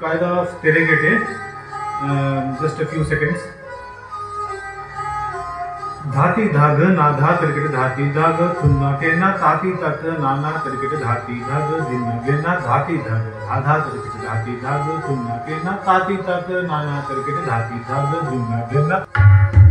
qaida of Terengete, um, just a few seconds. धाती धाग नाधा तिरकट धाती धाग तुन्ना केना ताती तक नाना तिरकट धाती धाग दिना गेना धाती धाग धाधा तिरकट धाती धाग तुन्ना केना ताती तक नाना तिरकट धाती धाग दिना गेना